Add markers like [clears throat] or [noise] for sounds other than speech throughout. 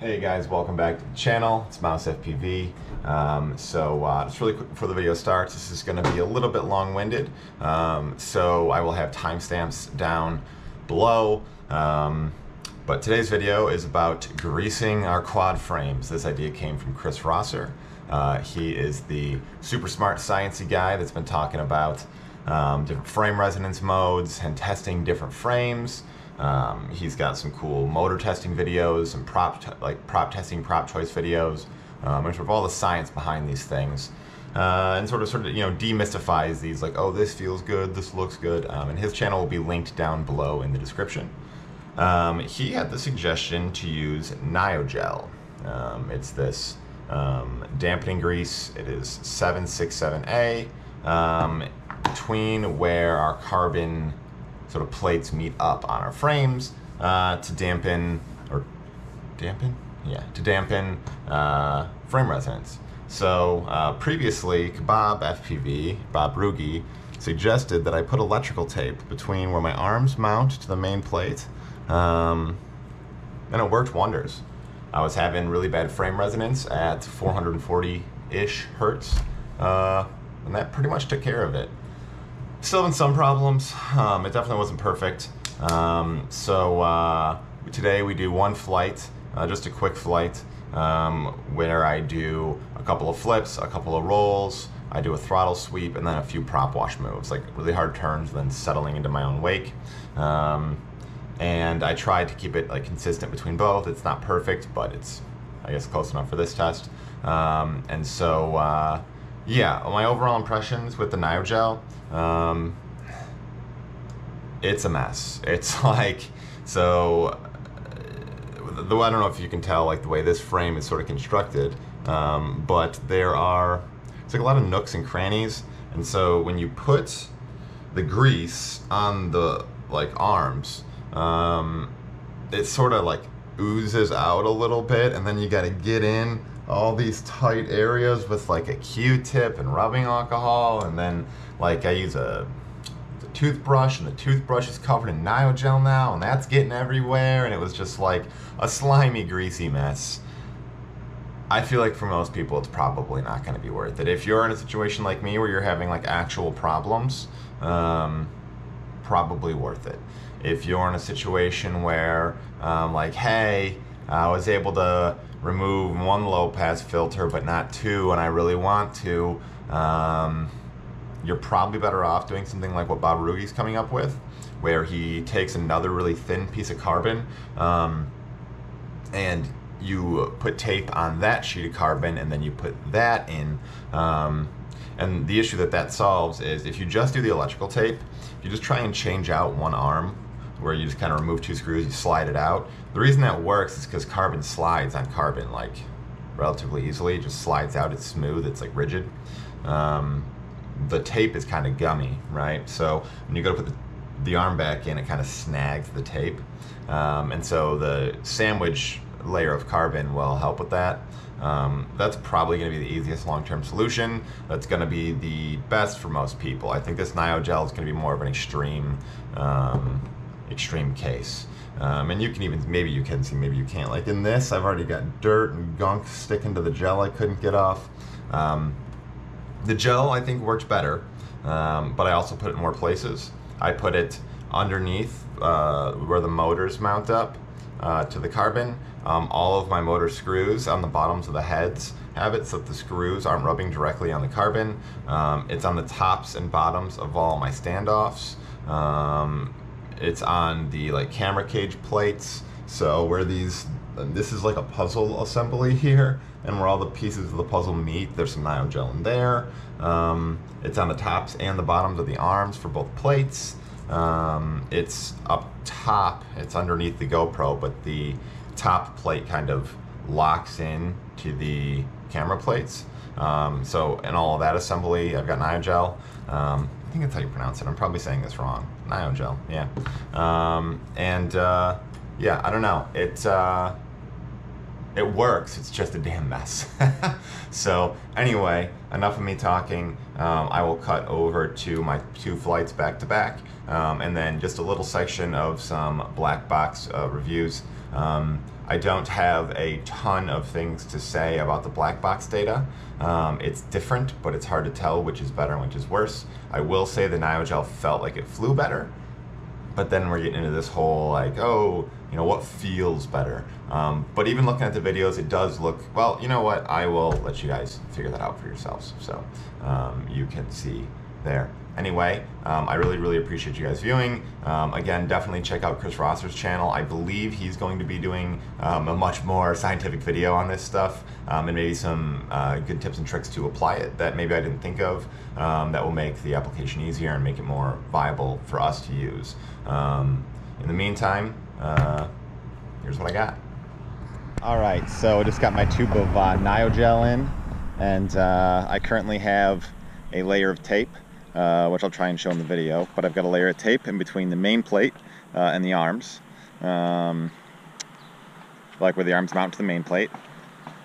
Hey guys, welcome back to the channel. It's Mouse FPV. Um, so uh, just really quick before the video starts, this is going to be a little bit long-winded. Um, so I will have timestamps down below. Um, but today's video is about greasing our quad frames. This idea came from Chris Rosser. Uh, he is the super smart sciencey guy that's been talking about um, different frame resonance modes and testing different frames. Um, he's got some cool motor testing videos and prop like prop testing, prop choice videos, um, and sort of all the science behind these things, uh, and sort of sort of you know demystifies these like oh this feels good, this looks good, um, and his channel will be linked down below in the description. Um, he had the suggestion to use Nyogel. Um, it's this um, dampening grease. It is 767A um, between where our carbon sort of plates meet up on our frames uh, to dampen or dampen yeah to dampen uh, frame resonance. So uh, previously, Kabab FPV Bob Roogi suggested that I put electrical tape between where my arms mount to the main plate um, and it worked wonders. I was having really bad frame resonance at 440-ish hertz, uh, and that pretty much took care of it. Still having some problems. Um, it definitely wasn't perfect. Um, so uh, today we do one flight, uh, just a quick flight, um, where I do a couple of flips, a couple of rolls, I do a throttle sweep, and then a few prop wash moves, like really hard turns, then settling into my own wake. Um, and I tried to keep it like consistent between both. It's not perfect, but it's I guess close enough for this test. Um, and so uh, yeah, my overall impressions with the Nyogel, um, it's a mess. [laughs] It's like so. Though I don't know if you can tell like the way this frame is sort of constructed, um, but there are it's like a lot of nooks and crannies, and so when you put the grease on the like arms um, it sort of like oozes out a little bit and then you got to get in all these tight areas with like a q-tip and rubbing alcohol and then like i use a, toothbrush and the toothbrush is covered in Nyogel now and that's getting everywhere and it was just like a slimy greasy mess I feel like for most people it's probably not going to be worth it. If you're in a situation like me where you're having like actual problems, um, probably worth it if you're in a situation where, um, like, hey, I was able to remove one low pass filter but not two, and I really want to, um, you're probably better off doing something like what Bob Roogi's coming up with, where he takes another really thin piece of carbon um, and you put tape on that sheet of carbon and then you put that in. Um, and the issue that that solves is if you just do the electrical tape, if you just try and change out one arm where you just kind of remove two screws, you slide it out. The reason that works is because carbon slides on carbon like relatively easily. It just slides out, it's smooth, it's like rigid. Um, the tape is kind of gummy, right? So when you go to put the, the arm back in, it kind of snags the tape. Um, and so the sandwich layer of carbon will help with that. Um, that's probably going to be the easiest long-term solution. That's going to be the best for most people. I think this Nyogel is going to be more of an extreme um, extreme case. Um, and you can even, maybe you can see, maybe you can't. Like in this, I've already got dirt and gunk sticking to the gel I couldn't get off. Um, the gel, I think, works better, um, but I also put it in more places. I put it underneath uh, where the motors mount up uh, to the carbon. Um, all of my motor screws on the bottoms of the heads have it so that the screws aren't rubbing directly on the carbon. Um, it's on the tops and bottoms of all my standoffs. Um, it's on the like camera cage plates. So where these, this is like a puzzle assembly here, and where all the pieces of the puzzle meet, there's some Nyogel in there. Um, it's on the tops and the bottoms of the arms for both plates. Um, it's up top, it's underneath the GoPro, but the top plate kind of locks in to the camera plates. Um, so in all of that assembly, I've got Nyogel. Um, I think that's how you pronounce it. I'm probably saying this wrong. Nyogel, yeah. Um, and uh, yeah, I don't know. It uh, it works. It's just a damn mess. [laughs] so anyway, enough of me talking. Um, I will cut over to my two flights back to back, um, and then just a little section of some black box uh, reviews. Um, I don't have a ton of things to say about the black box data. Um, it's different, but it's hard to tell which is better and which is worse. I will say the Nyogel felt like it flew better, but then we're getting into this whole like, oh, you know, what feels better. Um, but even looking at the videos, it does look, well, you know what, I will let you guys figure that out for yourselves. So um, you can see there. Anyway, um, I really, really appreciate you guys viewing. Um, again, definitely check out Chris Rosser's channel. I believe he's going to be doing um, a much more scientific video on this stuff um, and maybe some uh, good tips and tricks to apply it that maybe I didn't think of um, that will make the application easier and make it more viable for us to use. Um, in the meantime, uh, here's what I got. All right, so I just got my tube of uh, Nyogel in, and uh, I currently have a layer of tape uh, which I'll try and show in the video. But I've got a layer of tape in between the main plate uh, and the arms, um, like where the arms mount to the main plate.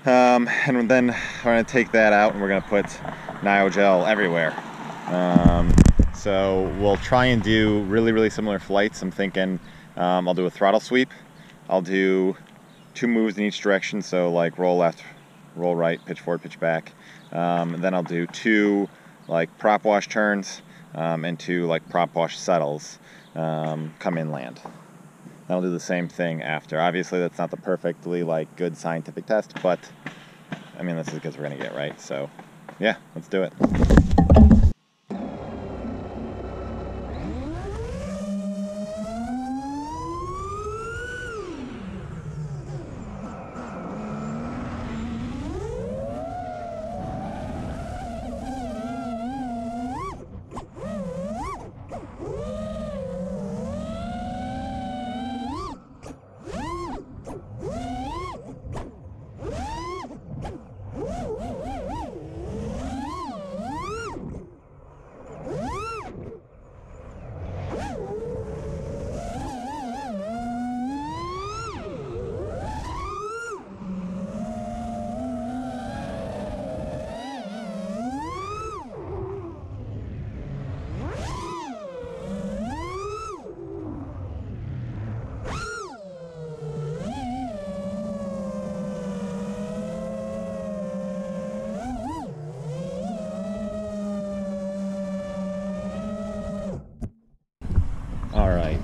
Um, and then we're going to take that out and we're going to put Nyogel everywhere. Um, so we'll try and do really, really similar flights. I'm thinking um, I'll do a throttle sweep. I'll do two moves in each direction, so like roll left, roll right, pitch forward, pitch back. Um, and then I'll do two like prop wash turns um, and two like prop wash settles um, come inland. That'll do the same thing after. Obviously, that's not the perfectly like good scientific test, but I mean, this is because we're gonna get right. So, yeah, let's do it.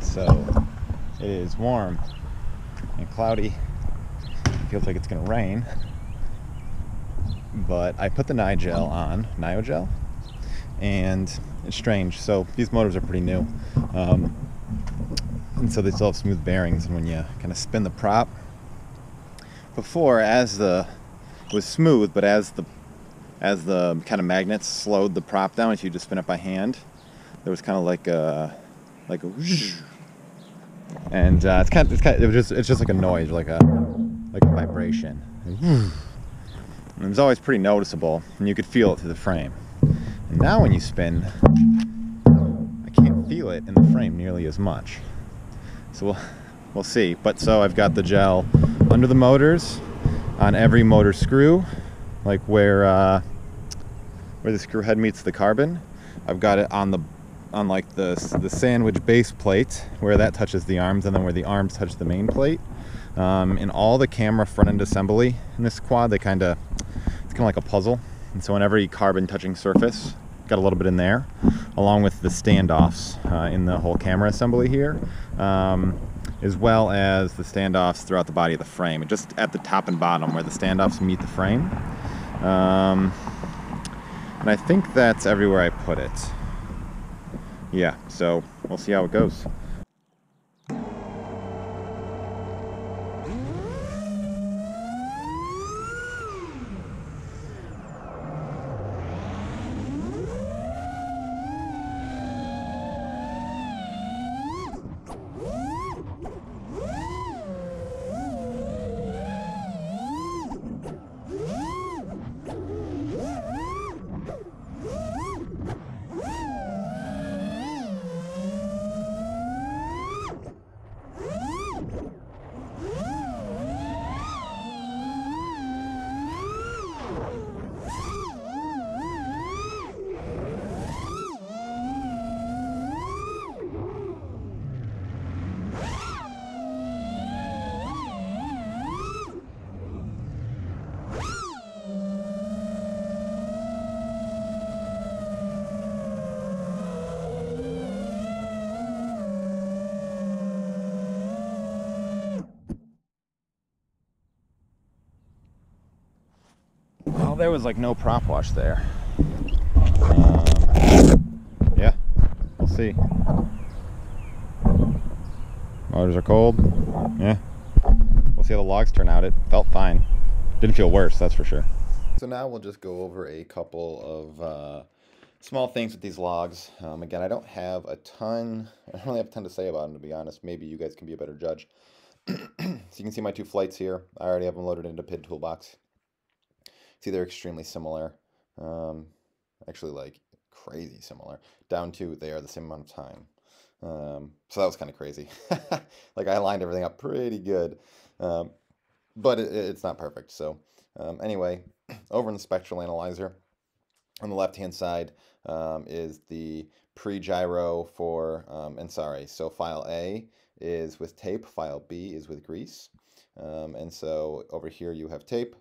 So it is warm and cloudy. It feels like it's gonna rain. But I put the Nigel on, Nyogel, and it's strange. So these motors are pretty new. Um, and so they still have smooth bearings. And when you kind of spin the prop, before as the it was smooth, but as the as the kind of magnets slowed the prop down, if you just spin it by hand, there was kind of like a like and uh, it's kind of it's kind of, it was just it's just like a noise, like a like a vibration. And it was always pretty noticeable, and you could feel it through the frame. And now when you spin, I can't feel it in the frame nearly as much. So we'll we'll see. But so I've got the gel under the motors on every motor screw, like where uh, where the screw head meets the carbon. I've got it on the on like the the sandwich base plate where that touches the arms, and then where the arms touch the main plate. Um, in all the camera front end assembly in this quad, they kind of it's kind of like a puzzle, and so on every carbon touching surface, got a little bit in there, along with the standoffs uh, in the whole camera assembly here. Um, as well as the standoffs throughout the body of the frame, just at the top and bottom where the standoffs meet the frame. Um, and I think that's everywhere I put it. Yeah, so we'll see how it goes. There was like no prop wash there. Um, yeah, we'll see. Motors are cold. Yeah. We'll see how the logs turn out. It felt fine. Didn't feel worse, that's for sure. So now we'll just go over a couple of uh, small things with these logs. Um, again, I don't have a ton, I don't really have a ton to say about them, to be honest. Maybe you guys can be a better judge. [clears throat] so you can see my two flights here. I already have them loaded into PID Toolbox. See, they're extremely similar. Um, actually, like, crazy similar. Down to they are the same amount of time. Um, so that was kind of crazy. [laughs] like, I lined everything up pretty good. Um, but it, it's not perfect. So um, anyway, [clears throat] over in the spectral analyzer, on the left-hand side um, is the pre-gyro for, um, and sorry, so file A is with tape, file B is with grease. Um, and so over here you have tape,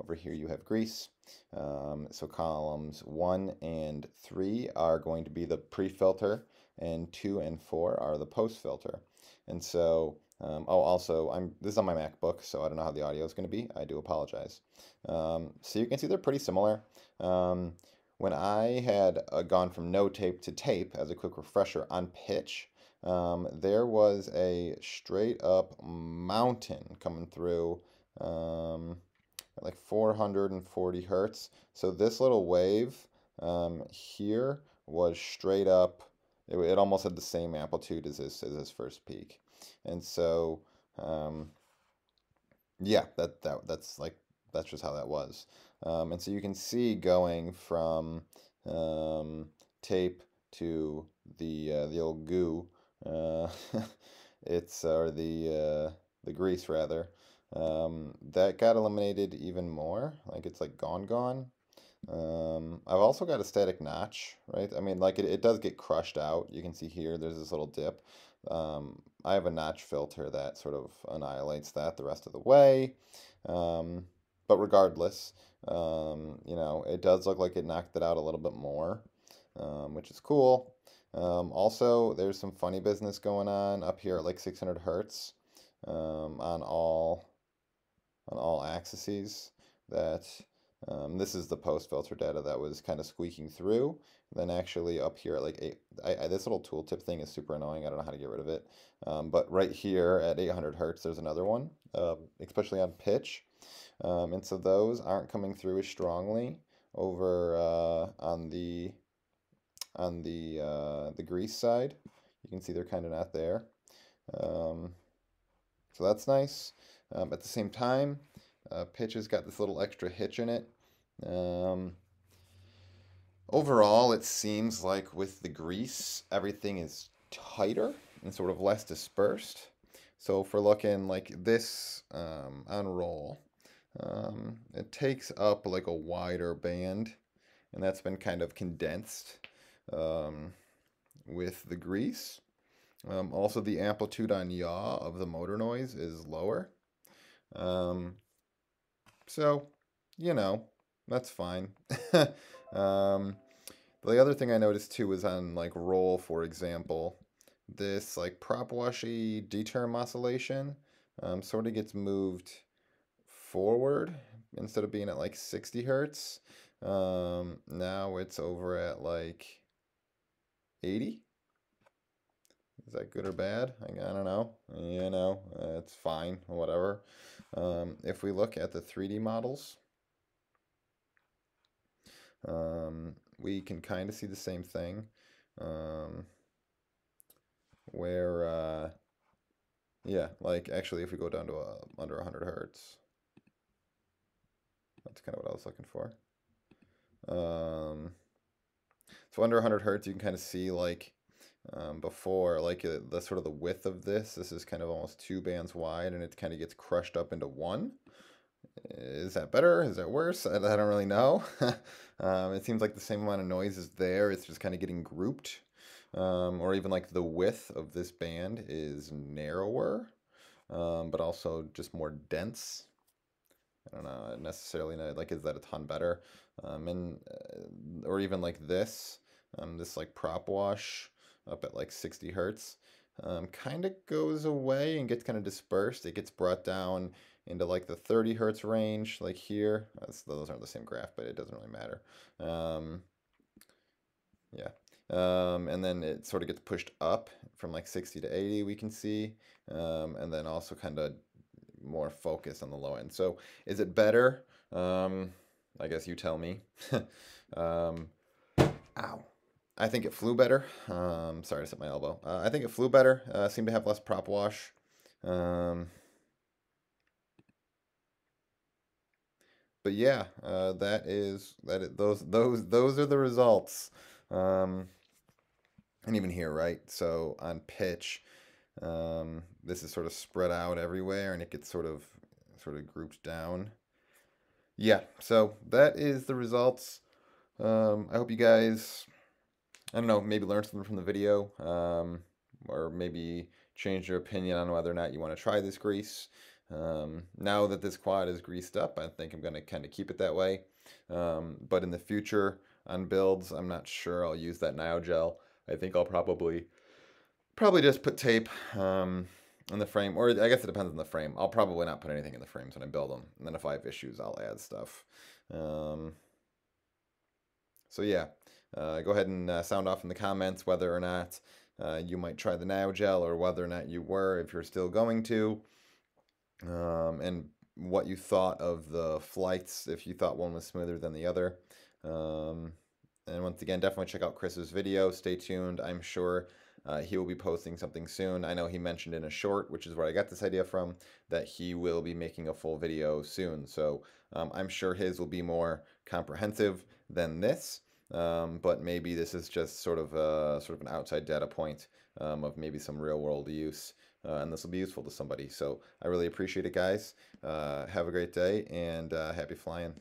over here you have grease. Um, so columns 1 and 3 are going to be the pre-filter, and 2 and 4 are the post-filter. And so um, oh, also, I'm this is on my MacBook, so I don't know how the audio is going to be. I do apologize. Um, so you can see they're pretty similar. Um, when I had uh, gone from no tape to tape, as a quick refresher, on pitch, um, there was a straight up mountain coming through um, at like 440 hertz. So this little wave um, here was straight up, it, it almost had the same amplitude as this, as this first peak. And so, um, yeah, that, that that's like that's just how that was. Um, and so you can see going from um, tape to the uh, the old goo. Uh, [laughs] it's or the uh, the grease rather. Um, that got eliminated even more. Like it's like gone gone. Um, I've also got a static notch, right? I mean, like it, it does get crushed out. You can see here, there's this little dip. Um, I have a notch filter that sort of annihilates that the rest of the way. Um, but regardless, um, you know, it does look like it knocked it out a little bit more, um, which is cool. Um, also, there's some funny business going on up here at like 600 hertz um, on all on all axes that um, this is the post filter data that was kind of squeaking through. Then actually up here at like eight, I, I, this little tooltip thing is super annoying. I don't know how to get rid of it. Um, but right here at 800 hertz, there's another one, uh, especially on pitch. Um, and so those aren't coming through as strongly over uh, on the on the uh, the grease side. You can see they're kind of not there. Um, so that's nice. Um, at the same time, uh, pitch has got this little extra hitch in it. Um, overall, it seems like with the grease, everything is tighter and sort of less dispersed. So if we're looking like this um, um, it takes up like a wider band, and that's been kind of condensed um, with the grease. Um, also, the amplitude on yaw of the motor noise is lower. Um, so, you know, that's fine. [laughs] um, the other thing I noticed too was on like roll, for example, this like prop washy determ oscillation um, sort of gets moved forward instead of being at like 60 hertz. Um, now it's over at like 80. Is that good or bad? I, I don't know. You know, uh, it's fine, whatever. Um, if we look at the 3D models, um, we can kind of see the same thing um, where, uh, yeah, like actually if we go down to uh, under 100 hertz, that's kind of what I was looking for. Um, so under 100 hertz, you can kind of see like um, before, like uh, the sort of the width of this, this is kind of almost two bands wide and it kind of gets crushed up into one. Is that better? Is that worse? I, I don't really know. [laughs] um, it seems like the same amount of noise is there. It's just kind of getting grouped. Um, or even like the width of this band is narrower, um, but also just more dense. I don't know necessarily know, like is that a ton better? Um, and uh, or even like this, um, this like prop wash up at like 60 hertz um, kind of goes away and gets kind of dispersed. It gets brought down into like the 30 hertz range, like here. That's, those aren't the same graph, but it doesn't really matter. Um, yeah. Um, and then it sort of gets pushed up from like 60 to 80, we can see. Um, and then also kind of more focus on the low end. So is it better? Um, I guess you tell me. [laughs] um, ow. I think it flew better. Um, sorry to hit my elbow. Uh, I think it flew better. Uh, seemed to have less prop wash. Um, but yeah, uh, that is that. Is, those those those are the results. Um, and even here, right? So on pitch, um, this is sort of spread out everywhere, and it gets sort of sort of grouped down. Yeah, so that is the results. Um, I hope you guys, I don't know, maybe learn something from the video, um, or maybe change your opinion on whether or not you want to try this grease. Um, now that this quad is greased up, I think I'm going to kind of keep it that way. Um, but in the future on builds, I'm not sure I'll use that Nyogel. I think I'll probably probably just put tape um, in the frame, or I guess it depends on the frame. I'll probably not put anything in the frames when I build them. And then if I have issues, I'll add stuff. Um, so yeah, uh, go ahead and uh, sound off in the comments whether or not uh, you might try the Nyogel or whether or not you were, if you're still going to um, and what you thought of the flights, if you thought one was smoother than the other. Um, and once again, definitely check out Chris's video. Stay tuned. I'm sure uh, he will be posting something soon. I know he mentioned in a short, which is where I got this idea from, that he will be making a full video soon. So um, I'm sure his will be more comprehensive than this. Um, but maybe this is just sort of a, sort of an outside data point um, of maybe some real world use uh, and this will be useful to somebody. So I really appreciate it, guys. Uh, have a great day and uh, happy flying.